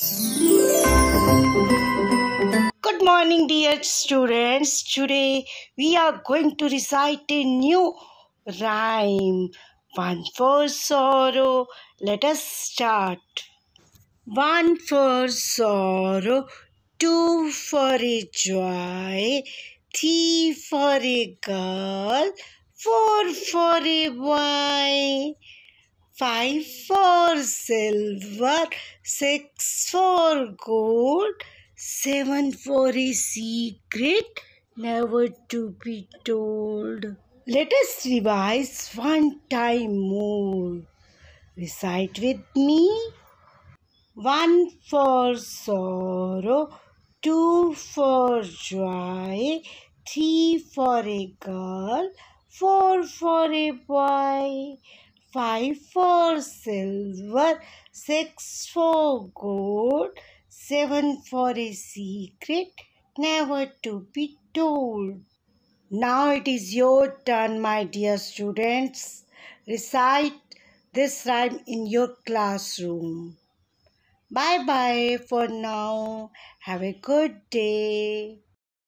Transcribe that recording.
Good morning, dear students. Today we are going to recite a new rhyme. One for sorrow. Let us start. One for sorrow, two for a joy, three for a girl, four for a boy. Five for silver, six for gold, seven for a secret never to be told. Let us revise one time more. Recite with me. One for sorrow, two for joy, three for a girl, four for a boy five for silver, six for gold, seven for a secret never to be told. Now it is your turn, my dear students. Recite this rhyme in your classroom. Bye bye for now. Have a good day.